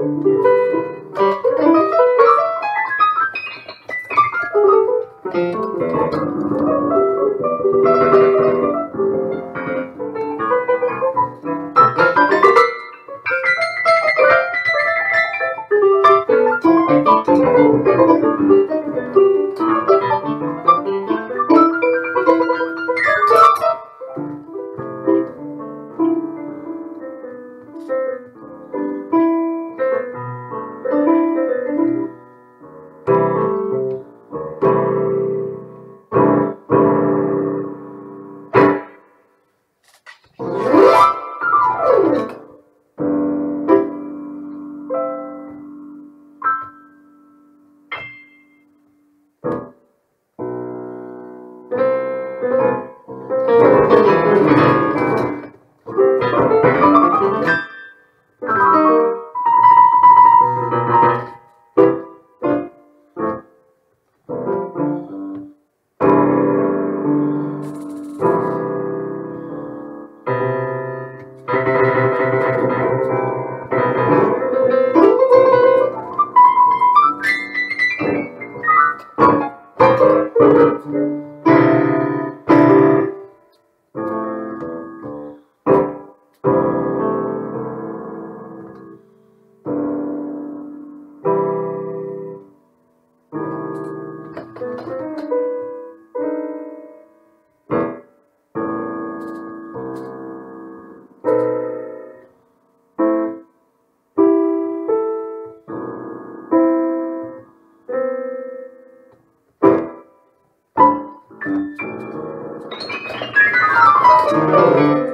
Thank you. you Thank